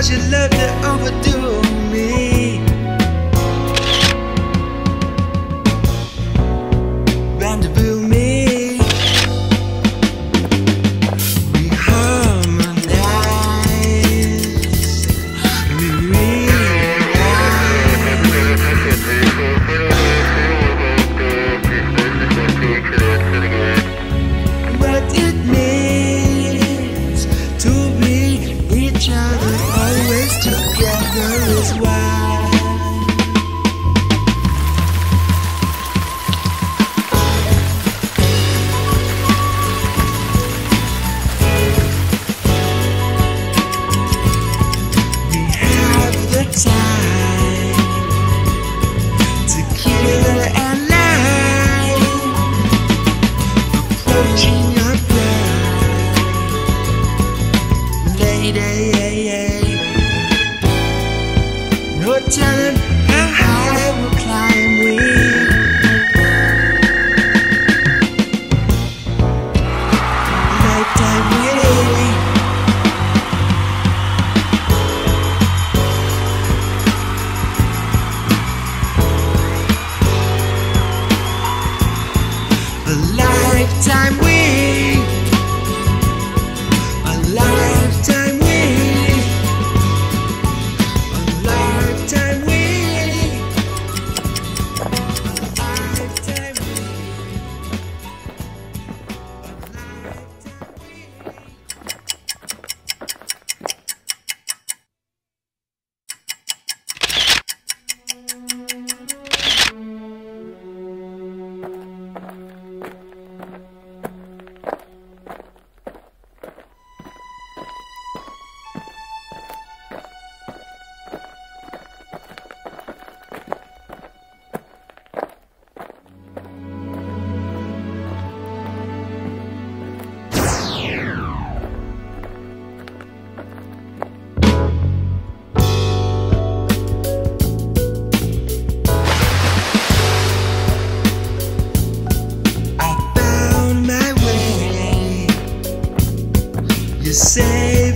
Cause you love to overdo me. Chale. You say